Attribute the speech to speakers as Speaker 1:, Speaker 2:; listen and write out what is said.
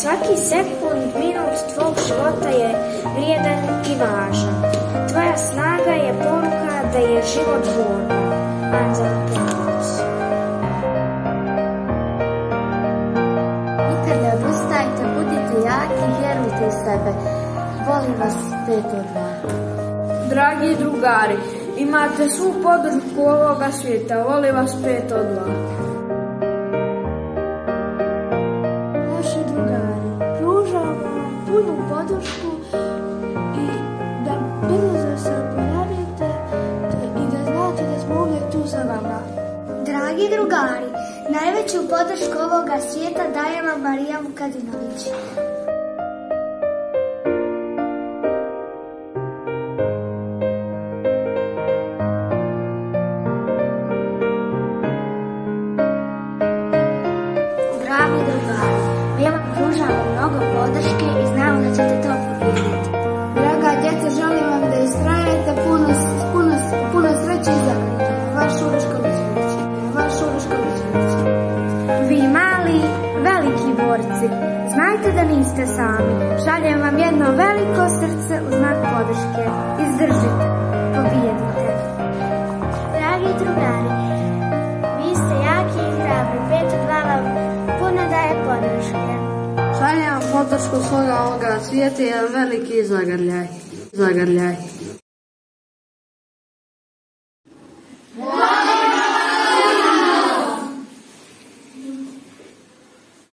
Speaker 1: Svaki sekund, minut tvog života je vrijedan i važan. Tvoja snaga je poruka da je život borba. Anđela Plavović.
Speaker 2: Nikad ne odustajte, budite jaki, vjerujte u sebe. Volim vas pet od dva.
Speaker 3: Dragi drugari, imate svu podršku ovoga svijeta, voli vas pet od
Speaker 4: punu podršku i da brzo se oporavite i da znate da smo uvijek tu za vama.
Speaker 5: Dragi drugari, najveću podršku ovoga svijeta daje vam Marija Vukadinović. Mnogo podrške
Speaker 1: veliki borci, znajte da niste sami. Šaljem vam jedno veliko srce u znak podrške. Izdržite, pobijedite.
Speaker 5: Dragi drugari, vi ste jaki i hrabri, pet od dva vam puno daje podrške.
Speaker 3: Šaljem vam podršku svoga ovoga svijeta i veliki zagrljaj. Zagrljaj.